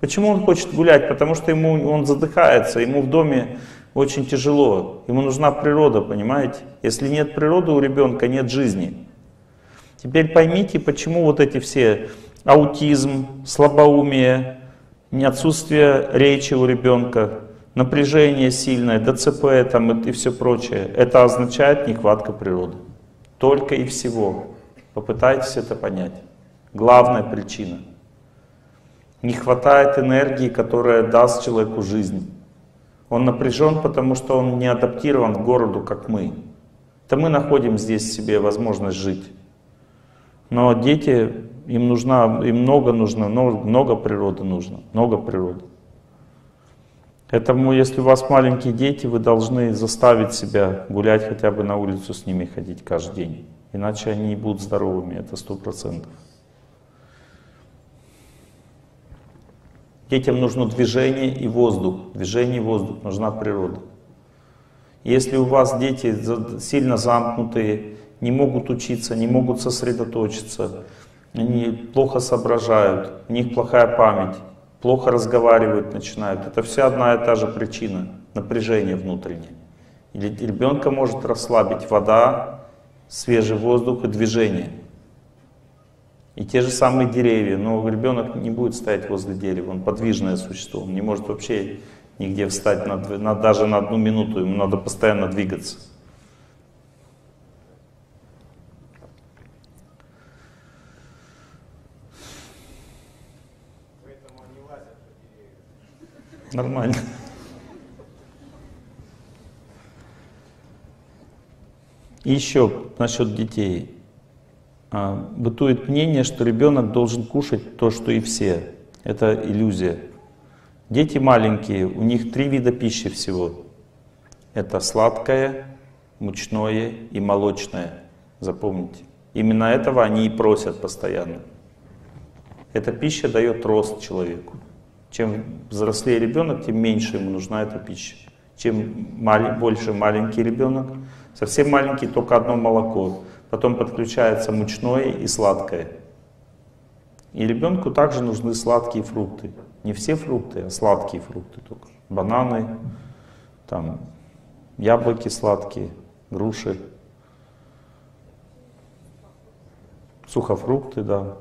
Почему он хочет гулять? Потому что ему, он задыхается, ему в доме очень тяжело. Ему нужна природа, понимаете? Если нет природы у ребенка, нет жизни. Теперь поймите, почему вот эти все аутизм, слабоумие, отсутствие речи у ребенка, напряжение сильное, ДЦП там, и, и все прочее. Это означает нехватка природы. Только и всего. Попытайтесь это понять. Главная причина. Не хватает энергии, которая даст человеку жизнь. Он напряжен, потому что он не адаптирован к городу, как мы. Это мы находим здесь себе возможность жить. Но дети, им, нужна, им много нужно, много, природы нужно, много природы. Поэтому, если у вас маленькие дети, вы должны заставить себя гулять хотя бы на улицу с ними ходить каждый день. Иначе они не будут здоровыми, это сто процентов. Детям нужно движение и воздух. Движение и воздух, нужна природа. Если у вас дети сильно замкнутые, не могут учиться, не могут сосредоточиться, они плохо соображают, у них плохая память, плохо разговаривают начинают, это вся одна и та же причина, напряжение внутреннее. Ребенка может расслабить вода, свежий воздух и движение. И те же самые деревья, но ребенок не будет стоять возле дерева, он подвижное существо, он не может вообще нигде встать на, на, даже на одну минуту, ему надо постоянно двигаться. Нормально. И еще насчет детей. А, бытует мнение, что ребенок должен кушать то, что и все. Это иллюзия. Дети маленькие, у них три вида пищи всего. Это сладкое, мучное и молочное. Запомните. Именно этого они и просят постоянно. Эта пища дает рост человеку. Чем взрослее ребенок, тем меньше ему нужна эта пища. Чем больше маленький ребенок, совсем маленький только одно молоко. Потом подключается мучное и сладкое. И ребенку также нужны сладкие фрукты. Не все фрукты, а сладкие фрукты только. Бананы, там, яблоки сладкие, груши, сухофрукты, да.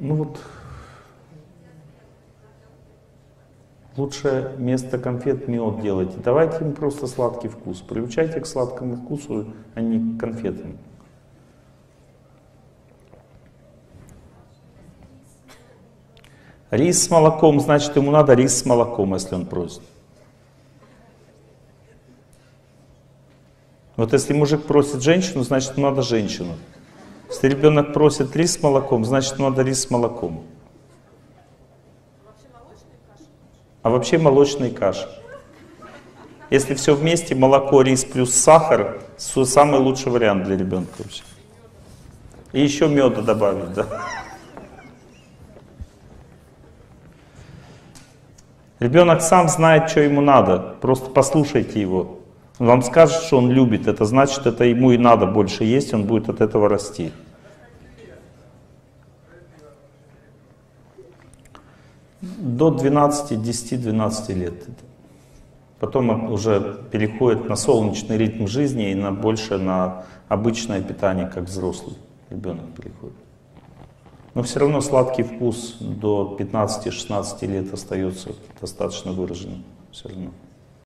Ну вот, лучше вместо конфет мед делайте. Давайте им просто сладкий вкус. Приучайте к сладкому вкусу, а не к конфетам. Рис с молоком, значит, ему надо рис с молоком, если он просит. Вот если мужик просит женщину, значит, ему надо женщину. Если ребенок просит рис с молоком, значит, ему надо рис с молоком. А вообще молочные каши. Если все вместе, молоко, рис плюс сахар, самый лучший вариант для ребенка вообще. И еще меда добавить, да. Ребенок сам знает, что ему надо. Просто послушайте его. Он вам скажет, что он любит. Это значит, это ему и надо больше есть, он будет от этого расти. До 12, 10-12 лет. Потом уже переходит на солнечный ритм жизни и на больше на обычное питание, как взрослый ребенок переходит. Но все равно сладкий вкус до 15-16 лет остается достаточно выраженным. Все равно.